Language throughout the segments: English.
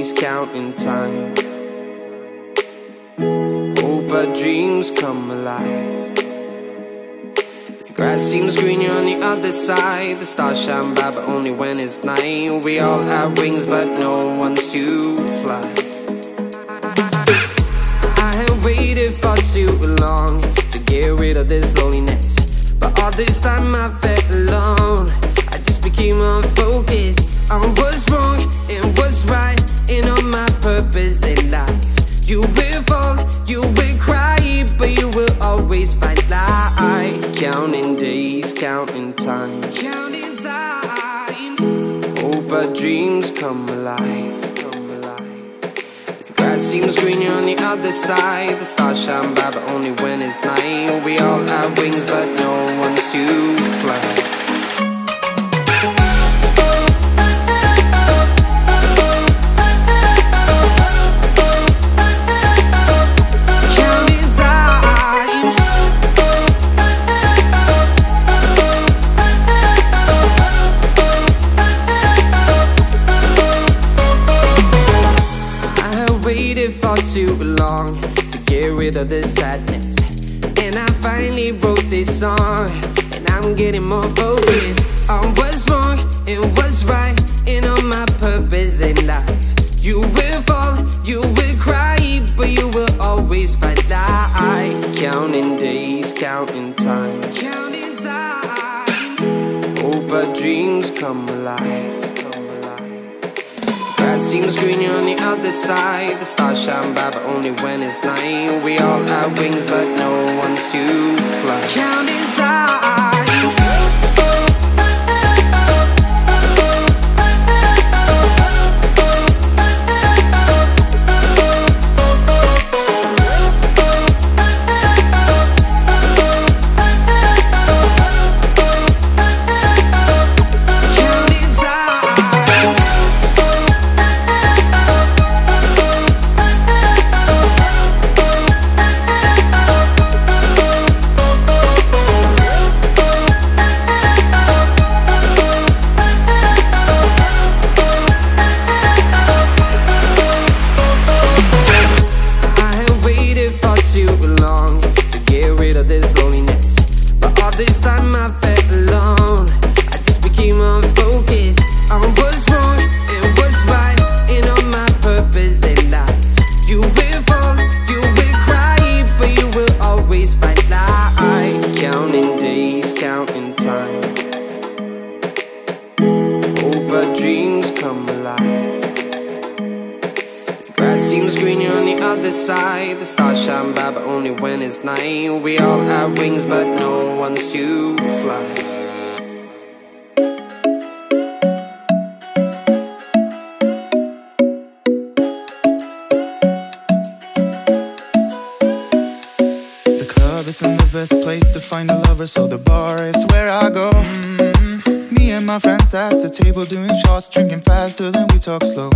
days, counting time. Hope our dreams come alive. The grass seems greener on the other side. The stars shine bright, but only when it's night. We all have wings, but no one's to fly. I have waited for too long to get rid of this loneliness. But all this time I felt purpose life. You will fall, you will cry, but you will always find light. Counting days, counting time, counting time. Hope our dreams come alive, come alive. The grass seems greener on the other side. The stars shine bright, but only when it's night. We all have wings, but no waited for too long to get rid of this sadness. And I finally wrote this song. And I'm getting more focused on what's wrong and what's right, and on my purpose in life. You will fall, you will cry, but you will always find light. Counting days, counting time, counting time. Hope our dreams come alive, seems greener on the other side. The stars shine bright, but only when it's night. We all have wings, but seems greener on the other side. The stars shine bright, but only when it's night. We all have wings, but no one's to fly. The club isn't the best place to find a lover, so the bar is where I go. Mm. Me and my friends at the table doing shots, drinking faster than we talk slow.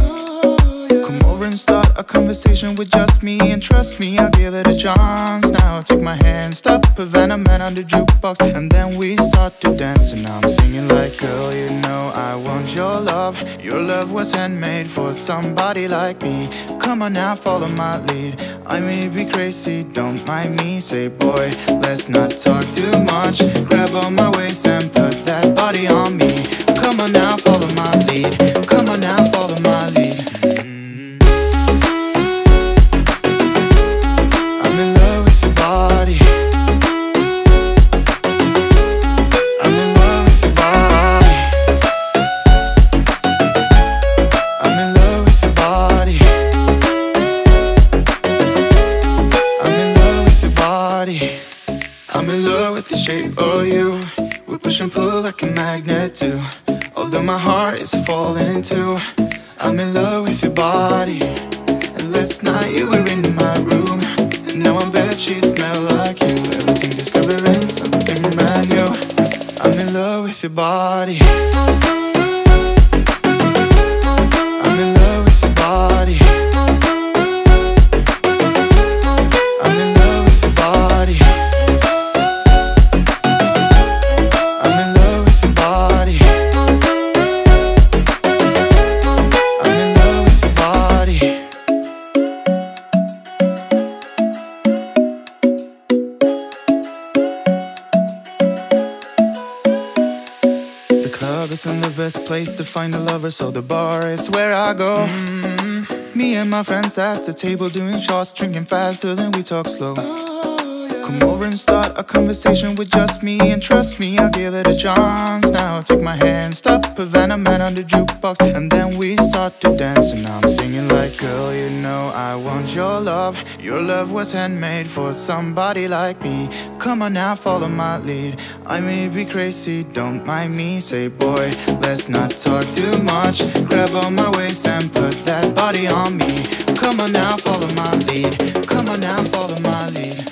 Come over and start a conversation with just me, and trust me, I'll give it a chance. Now take my hand, stop a Van the Man on the jukebox, and then we start to dance. And I'm singing like, girl, you know I want your love. Your love was handmade for somebody like me. Come on now, follow my lead. I may be crazy, don't mind me. Say, boy, let's not talk too much. Grab on my waist and put that body on me. Shape of you. We push and pull like a magnet too. Although my heart is falling too. I'm in love with your body. And last night you were in my room. And now I'm bed sheets smell like you. Everything discovering something brand new. I'm in love with your body. Isn't the best place to find a lover, so the bar is where I go. Mm-hmm. Me and my friends at the table doing shots, drinking faster than we talk slow. Come over and start a conversation with just me. And trust me, I'll give it a chance. Now take my hand, stop put Van the Man on the jukebox. And then we start to dance. And I'm singing like Girl, you know I want your love. Your love was handmade for somebody like me. Come on now, follow my lead. I may be crazy, don't mind me. Say boy, let's not talk too much. Grab on my waist and put that body on me. Come on now, follow my lead. Come on now, follow my lead